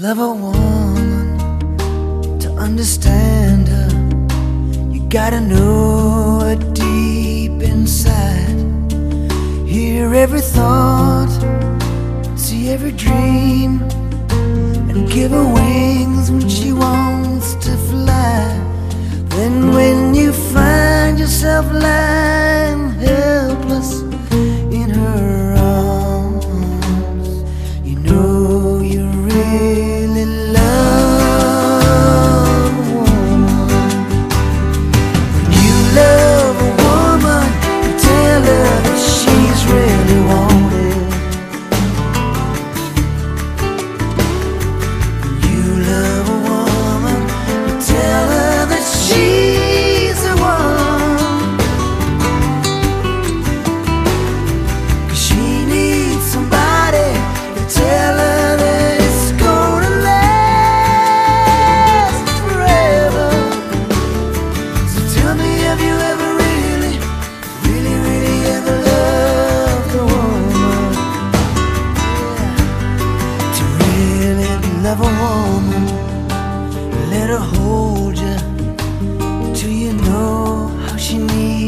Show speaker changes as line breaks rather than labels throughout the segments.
love a woman to understand her. You gotta know her deep inside. Hear every thought, see every dream, and give her wings when she wants to fly. Then when you find yourself lying.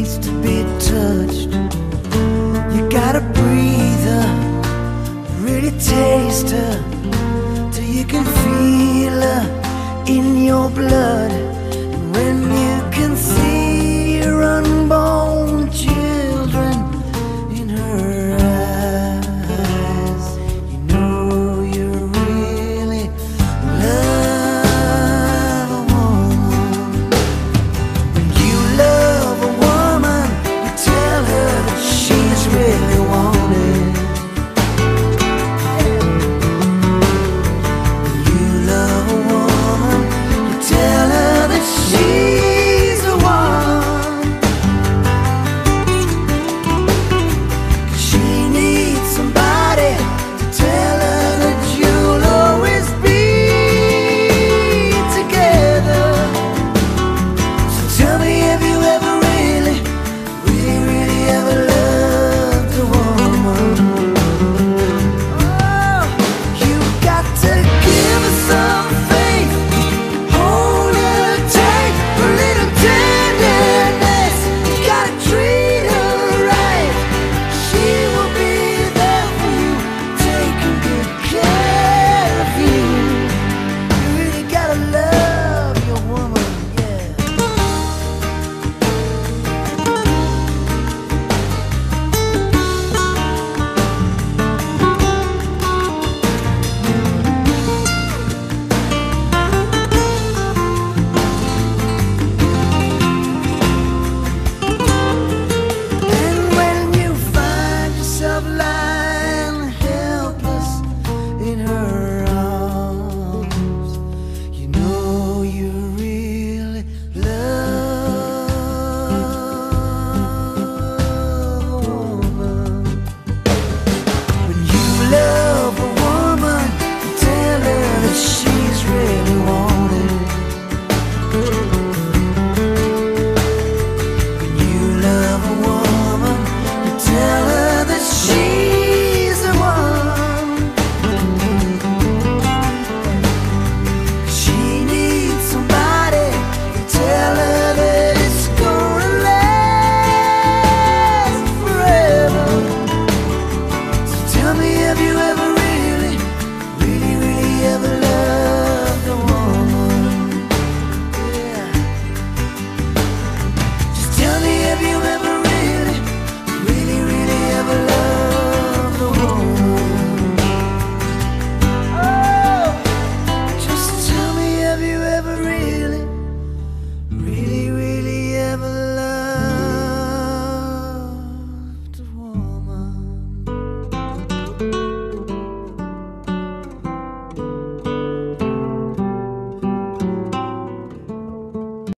needs to be touched. You gotta breathe her, really taste her, till you can feel her in your blood. And when you can see.